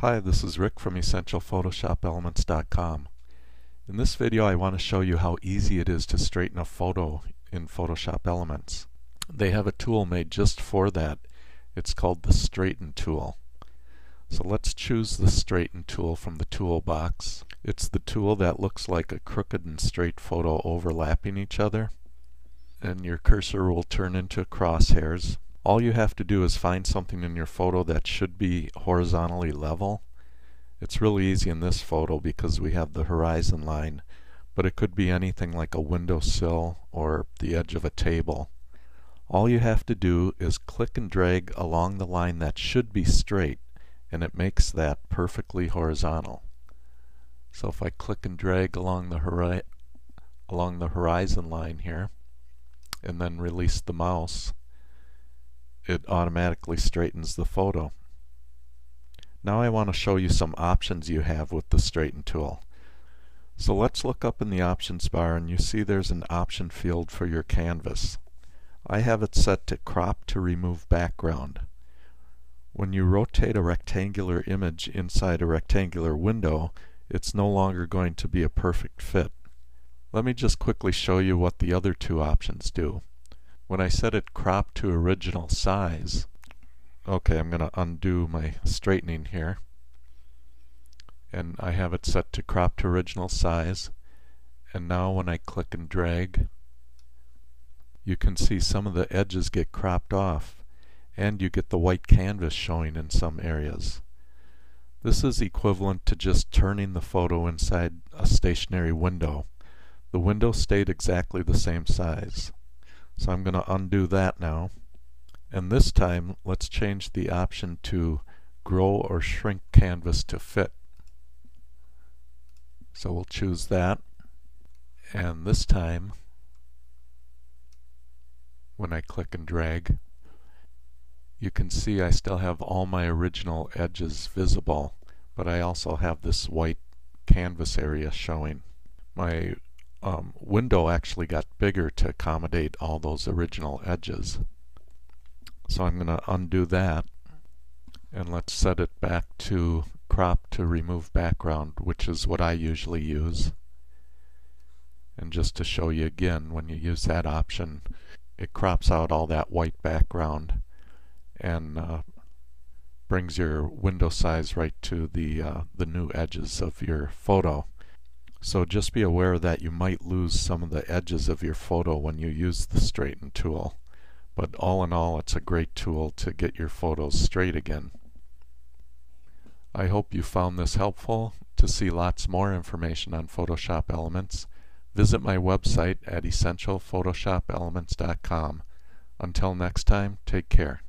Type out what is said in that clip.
Hi, this is Rick from EssentialPhotoshopElements.com. In this video I want to show you how easy it is to straighten a photo in Photoshop Elements. They have a tool made just for that. It's called the Straighten tool. So let's choose the Straighten tool from the toolbox. It's the tool that looks like a crooked and straight photo overlapping each other. And your cursor will turn into crosshairs all you have to do is find something in your photo that should be horizontally level. It's really easy in this photo because we have the horizon line, but it could be anything like a windowsill or the edge of a table. All you have to do is click and drag along the line that should be straight and it makes that perfectly horizontal. So if I click and drag along the, hori along the horizon line here and then release the mouse it automatically straightens the photo. Now I want to show you some options you have with the straighten tool. So let's look up in the options bar and you see there's an option field for your canvas. I have it set to crop to remove background. When you rotate a rectangular image inside a rectangular window, it's no longer going to be a perfect fit. Let me just quickly show you what the other two options do. When I set it crop to original size, okay, I'm going to undo my straightening here. And I have it set to crop to original size. And now when I click and drag, you can see some of the edges get cropped off and you get the white canvas showing in some areas. This is equivalent to just turning the photo inside a stationary window. The window stayed exactly the same size. So I'm going to undo that now. And this time, let's change the option to grow or shrink canvas to fit. So we'll choose that. And this time, when I click and drag, you can see I still have all my original edges visible, but I also have this white canvas area showing. My um, window actually got bigger to accommodate all those original edges. So I'm going to undo that and let's set it back to crop to remove background which is what I usually use. And just to show you again when you use that option it crops out all that white background and uh, brings your window size right to the uh, the new edges of your photo. So just be aware that you might lose some of the edges of your photo when you use the straighten tool. But all in all, it's a great tool to get your photos straight again. I hope you found this helpful. To see lots more information on Photoshop Elements, visit my website at essentialphotoshopelements.com. Until next time, take care.